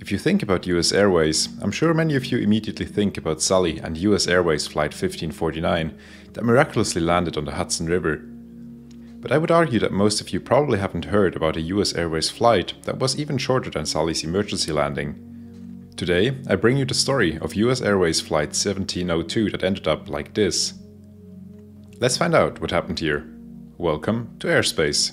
If you think about US Airways, I'm sure many of you immediately think about Sully and US Airways Flight 1549 that miraculously landed on the Hudson River. But I would argue that most of you probably haven't heard about a US Airways flight that was even shorter than Sully's emergency landing. Today, I bring you the story of US Airways Flight 1702 that ended up like this. Let's find out what happened here. Welcome to airspace.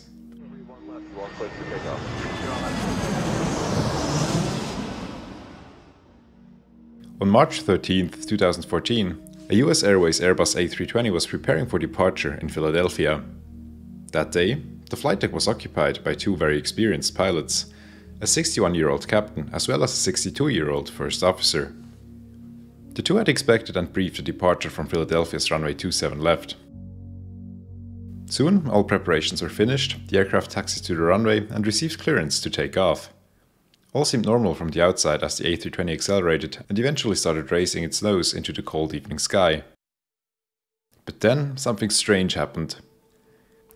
On March 13, 2014, a US Airways Airbus A320 was preparing for departure in Philadelphia. That day, the flight deck was occupied by two very experienced pilots, a 61 year old captain as well as a 62 year old first officer. The two had expected and briefed the departure from Philadelphia's runway 27 left. Soon, all preparations were finished, the aircraft taxied to the runway and received clearance to take off. All seemed normal from the outside as the A320 accelerated and eventually started raising its nose into the cold evening sky. But then something strange happened.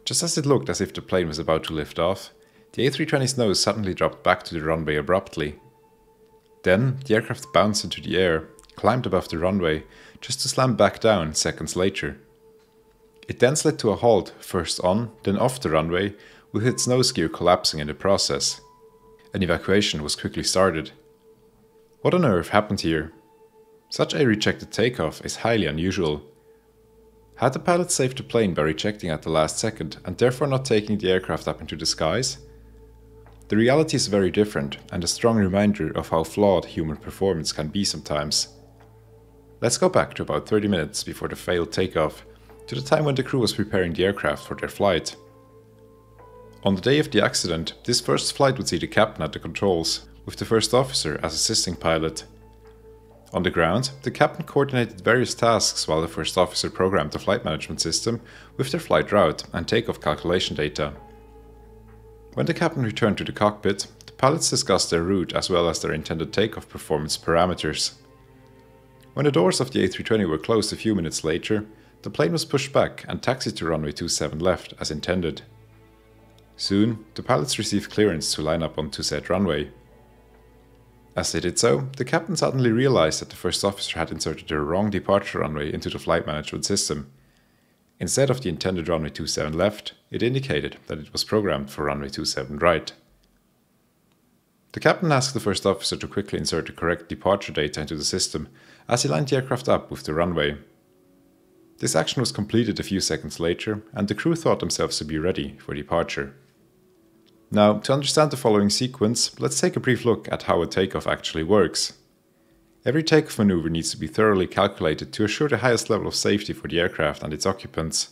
Just as it looked as if the plane was about to lift off, the A320's nose suddenly dropped back to the runway abruptly. Then the aircraft bounced into the air, climbed above the runway, just to slam back down seconds later. It then slid to a halt, first on, then off the runway, with its nose gear collapsing in the process. An evacuation was quickly started. What on earth happened here? Such a rejected takeoff is highly unusual. Had the pilot saved the plane by rejecting at the last second and therefore not taking the aircraft up into the skies? The reality is very different and a strong reminder of how flawed human performance can be sometimes. Let's go back to about 30 minutes before the failed takeoff, to the time when the crew was preparing the aircraft for their flight. On the day of the accident, this first flight would see the captain at the controls, with the first officer as assisting pilot. On the ground, the captain coordinated various tasks while the first officer programmed the flight management system with their flight route and takeoff calculation data. When the captain returned to the cockpit, the pilots discussed their route as well as their intended takeoff performance parameters. When the doors of the A320 were closed a few minutes later, the plane was pushed back and taxied to runway 27 left as intended. Soon, the pilots received clearance to line up onto said runway. As they did so, the captain suddenly realized that the first officer had inserted the wrong departure runway into the flight management system. Instead of the intended runway 27 left, it indicated that it was programmed for runway 27 right. The captain asked the first officer to quickly insert the correct departure data into the system as he lined the aircraft up with the runway. This action was completed a few seconds later, and the crew thought themselves to be ready for departure. Now, to understand the following sequence, let's take a brief look at how a takeoff actually works. Every takeoff maneuver needs to be thoroughly calculated to assure the highest level of safety for the aircraft and its occupants.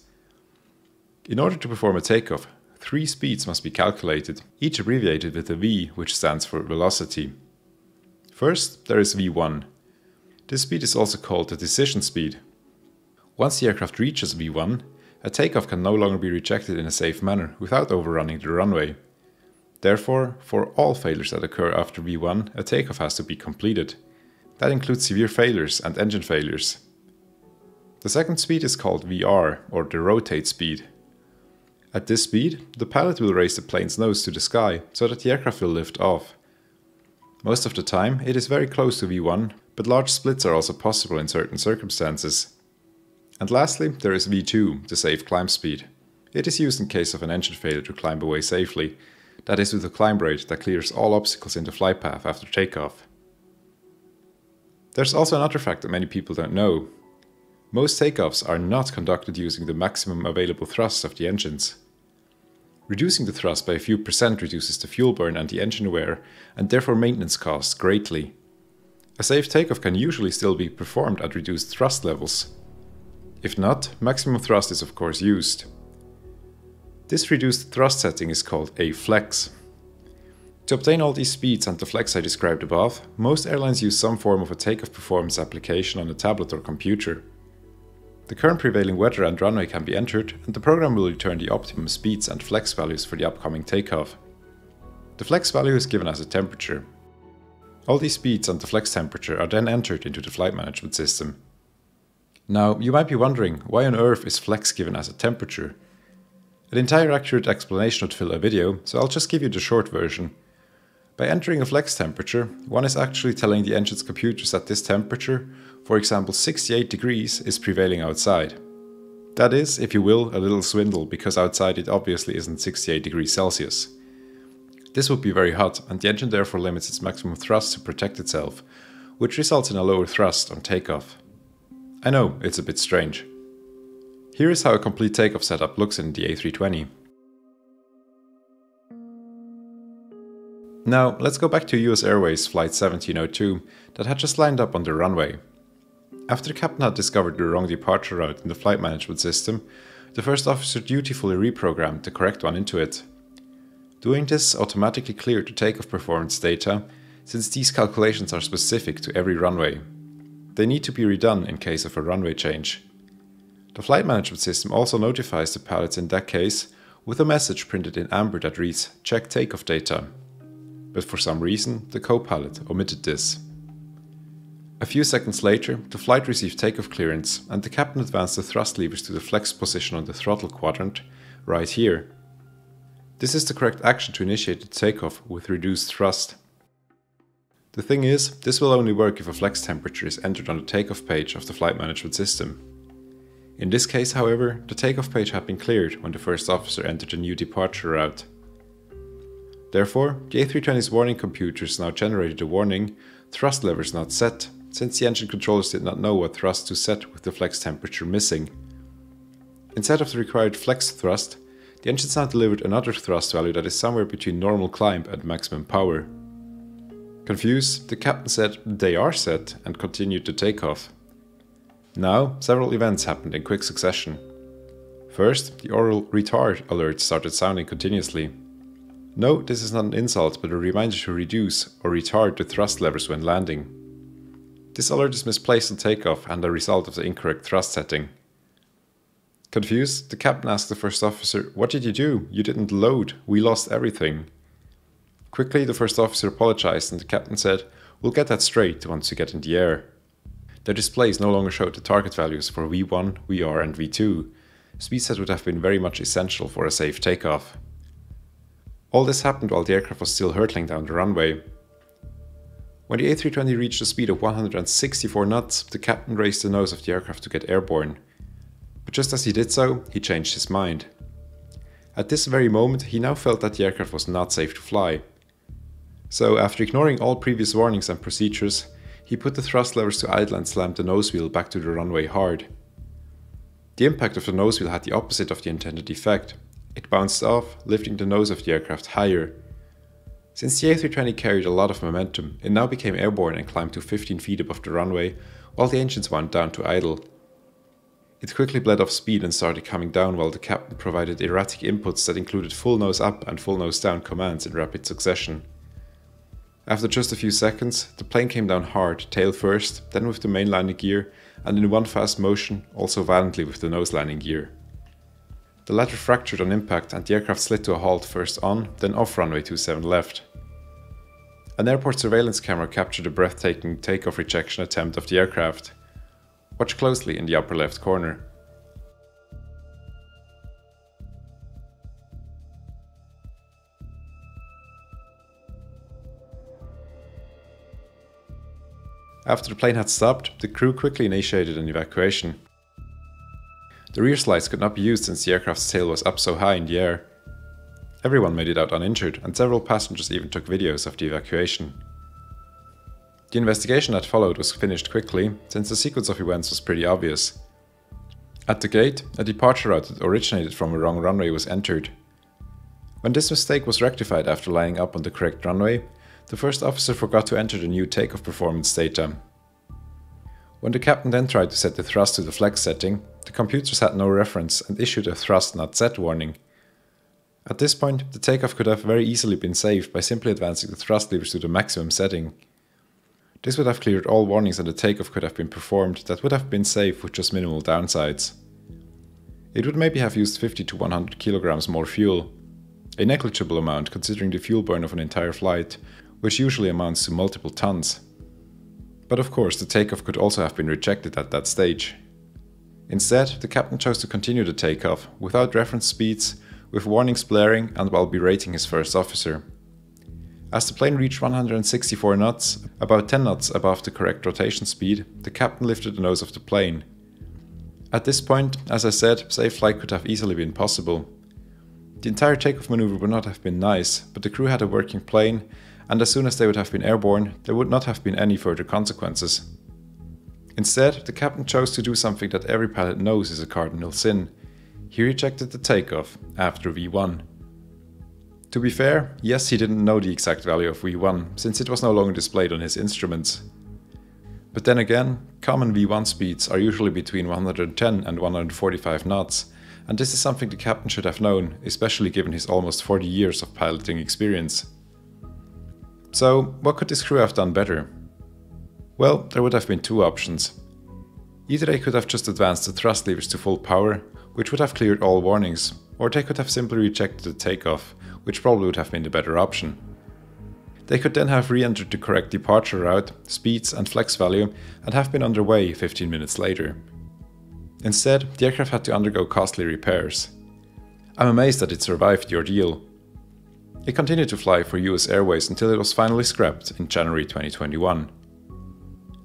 In order to perform a takeoff, three speeds must be calculated, each abbreviated with a V, which stands for velocity. First, there is V1. This speed is also called the decision speed. Once the aircraft reaches V1, a takeoff can no longer be rejected in a safe manner without overrunning the runway. Therefore, for all failures that occur after V1, a takeoff has to be completed. That includes severe failures and engine failures. The second speed is called VR, or the rotate speed. At this speed, the pilot will raise the plane's nose to the sky so that the aircraft will lift off. Most of the time, it is very close to V1, but large splits are also possible in certain circumstances. And lastly, there is V2, the safe climb speed. It is used in case of an engine failure to climb away safely, that is with a climb rate that clears all obstacles in the flight path after takeoff. There's also another fact that many people don't know. Most takeoffs are not conducted using the maximum available thrust of the engines. Reducing the thrust by a few percent reduces the fuel burn and the engine wear, and therefore maintenance costs greatly. A safe takeoff can usually still be performed at reduced thrust levels. If not, maximum thrust is of course used. This reduced thrust setting is called a flex. To obtain all these speeds and the flex I described above, most airlines use some form of a takeoff performance application on a tablet or computer. The current prevailing weather and runway can be entered, and the program will return the optimum speeds and flex values for the upcoming takeoff. The flex value is given as a temperature. All these speeds and the flex temperature are then entered into the flight management system. Now, you might be wondering, why on earth is flex given as a temperature? An entire accurate explanation would fill a video, so I'll just give you the short version. By entering a flex temperature, one is actually telling the engine's computers that this temperature, for example 68 degrees, is prevailing outside. That is, if you will, a little swindle because outside it obviously isn't 68 degrees Celsius. This would be very hot and the engine therefore limits its maximum thrust to protect itself, which results in a lower thrust on takeoff. I know, it's a bit strange. Here is how a complete takeoff setup looks in the A320. Now, let's go back to US Airways Flight 1702 that had just lined up on the runway. After the captain had discovered the wrong departure route in the flight management system, the first officer dutifully reprogrammed the correct one into it. Doing this automatically cleared the takeoff performance data, since these calculations are specific to every runway. They need to be redone in case of a runway change. The flight management system also notifies the pilots in that case with a message printed in amber that reads Check takeoff data. But for some reason, the co-pilot omitted this. A few seconds later, the flight received takeoff clearance and the captain advanced the thrust levers to the flex position on the throttle quadrant, right here. This is the correct action to initiate the takeoff with reduced thrust. The thing is, this will only work if a flex temperature is entered on the takeoff page of the flight management system. In this case, however, the takeoff page had been cleared when the first officer entered the new departure route. Therefore, the A320's warning computers now generated a warning, thrust levers not set, since the engine controllers did not know what thrust to set with the flex temperature missing. Instead of the required flex thrust, the engines now delivered another thrust value that is somewhere between normal climb and maximum power. Confused, the captain said they are set and continued to take off. Now, several events happened in quick succession. First, the aural retard alert started sounding continuously. No, this is not an insult, but a reminder to reduce or retard the thrust levers when landing. This alert is misplaced on takeoff and a result of the incorrect thrust setting. Confused, the captain asked the first officer, What did you do? You didn't load. We lost everything. Quickly, the first officer apologized and the captain said, We'll get that straight once you get in the air. Their displays no longer showed the target values for V1, VR, and V2. Speedset would have been very much essential for a safe takeoff. All this happened while the aircraft was still hurtling down the runway. When the A320 reached a speed of 164 knots, the captain raised the nose of the aircraft to get airborne. But just as he did so, he changed his mind. At this very moment, he now felt that the aircraft was not safe to fly. So, after ignoring all previous warnings and procedures, he put the thrust levers to idle and slammed the nose wheel back to the runway hard. The impact of the nose wheel had the opposite of the intended effect. It bounced off, lifting the nose of the aircraft higher. Since the A320 carried a lot of momentum, it now became airborne and climbed to 15 feet above the runway, while the engines wound down to idle. It quickly bled off speed and started coming down while the captain provided erratic inputs that included full nose up and full nose down commands in rapid succession. After just a few seconds, the plane came down hard, tail first, then with the main landing gear, and in one fast motion, also violently with the nose landing gear. The latter fractured on impact and the aircraft slid to a halt first on, then off runway 27 left. An airport surveillance camera captured a breathtaking takeoff rejection attempt of the aircraft. Watch closely in the upper left corner. After the plane had stopped, the crew quickly initiated an evacuation. The rear slides could not be used since the aircraft's tail was up so high in the air. Everyone made it out uninjured, and several passengers even took videos of the evacuation. The investigation that followed was finished quickly, since the sequence of events was pretty obvious. At the gate, a departure route that originated from a wrong runway was entered. When this mistake was rectified after lining up on the correct runway, the first officer forgot to enter the new takeoff performance data. When the captain then tried to set the thrust to the flex setting, the computers had no reference and issued a thrust not set warning. At this point, the takeoff could have very easily been saved by simply advancing the thrust levers to the maximum setting. This would have cleared all warnings and the takeoff could have been performed that would have been safe with just minimal downsides. It would maybe have used 50 to 100 kilograms more fuel, a negligible amount considering the fuel burn of an entire flight, which usually amounts to multiple tons. But of course, the takeoff could also have been rejected at that stage. Instead, the captain chose to continue the takeoff without reference speeds, with warnings blaring and while berating his first officer. As the plane reached 164 knots, about 10 knots above the correct rotation speed, the captain lifted the nose of the plane. At this point, as I said, safe flight could have easily been possible. The entire takeoff maneuver would not have been nice, but the crew had a working plane, and as soon as they would have been airborne, there would not have been any further consequences. Instead, the captain chose to do something that every pilot knows is a cardinal sin. He rejected the takeoff after V1. To be fair, yes, he didn't know the exact value of V1, since it was no longer displayed on his instruments. But then again, common V1 speeds are usually between 110 and 145 knots, and this is something the captain should have known, especially given his almost 40 years of piloting experience. So, what could this crew have done better? Well, there would have been two options. Either they could have just advanced the thrust levers to full power, which would have cleared all warnings, or they could have simply rejected the takeoff, which probably would have been the better option. They could then have re-entered the correct departure route, speeds and flex value and have been underway 15 minutes later. Instead, the aircraft had to undergo costly repairs. I'm amazed that it survived the ordeal. It continued to fly for US Airways until it was finally scrapped in January 2021.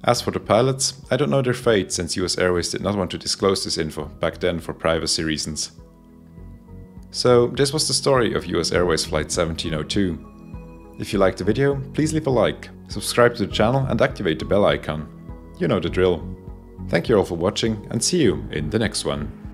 As for the pilots, I don't know their fate since US Airways did not want to disclose this info back then for privacy reasons. So this was the story of US Airways Flight 1702. If you liked the video, please leave a like, subscribe to the channel and activate the bell icon. You know the drill. Thank you all for watching and see you in the next one.